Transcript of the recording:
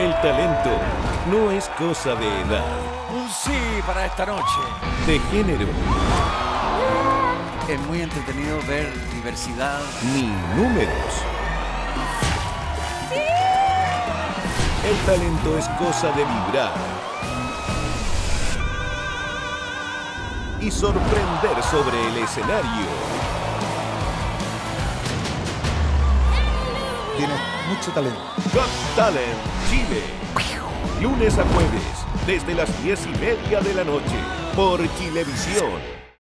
El talento no es cosa de edad, Un sí para esta noche. de género, Es muy entretenido ver diversidad. ni números. El talento es cosa de vibrar y sorprender sobre el escenario. Tienes mucho talento. Got Talent Chile. Lunes a jueves, desde las diez y media de la noche, por Chilevisión.